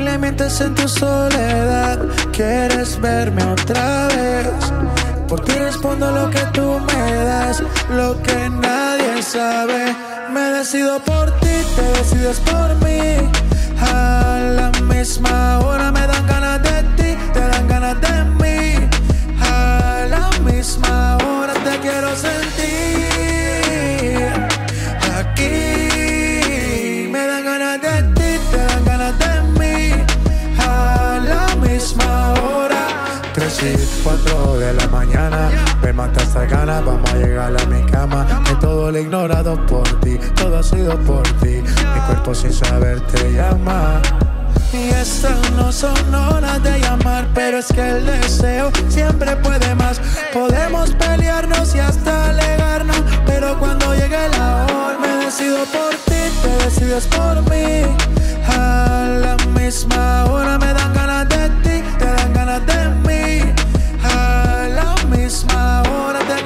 me mientes en tu soledad. Quieres verme otra vez. Por ti respondo lo que tú me das, lo que nadie sabe. Me decido por ti, te decides por mí. A 3 y 4 de la mañana Me mata esta gana, vamos a llegar a mi cama Que todo lo ignorado por ti Todo ha sido por ti Mi cuerpo sin saber te llama y estas no son horas de llamar, pero es que el deseo siempre puede más. Podemos pelearnos y hasta alegarnos, pero cuando llegue la hora me decido por ti, te decides por mí.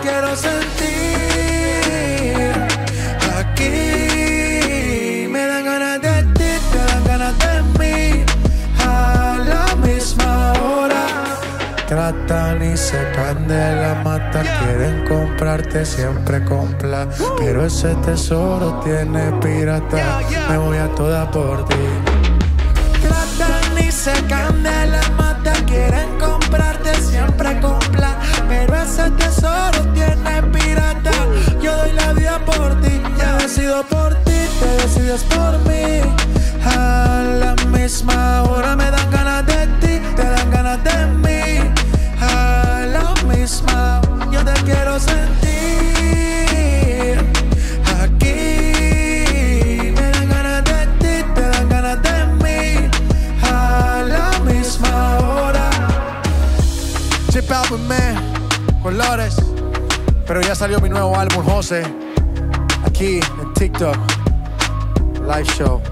Quiero sentir. Aquí me dan ganas de ti, te dan ganas de mí. A la misma hora. Tratan y secan de la mata, quieren comprarte siempre compra. Pero ese tesoro tiene pirata, me voy a toda por ti. Por mí. A la misma hora me dan ganas de ti, te dan ganas de mí. A la misma, yo te quiero sentir. Aquí me dan ganas de ti, te dan ganas de mí. A la misma hora. Chip Album Man, colores. Pero ya salió mi nuevo álbum, José. Aquí en TikTok. Live show.